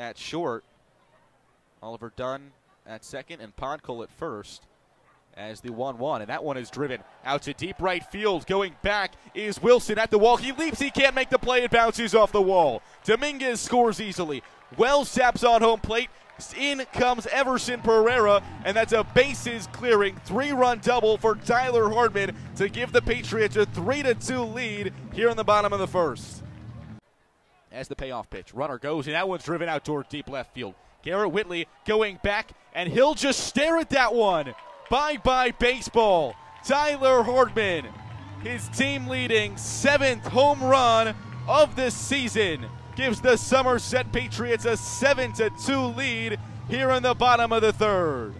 at short. Oliver Dunn at second and Podkul at first as the 1 1. And that one is driven out to deep right field. Going back is Wilson at the wall. He leaps. He can't make the play. It bounces off the wall. Dominguez scores easily. Wells taps on home plate. In comes Everson Pereira, and that's a bases clearing three run double for Tyler Hardman to give the Patriots a 3 2 lead here in the bottom of the first. As the payoff pitch, runner goes, and that one's driven out toward deep left field. Garrett Whitley going back, and he'll just stare at that one. Bye bye, baseball. Tyler Hardman, his team leading seventh home run of the season, gives the Somerset Patriots a 7 2 lead here in the bottom of the third.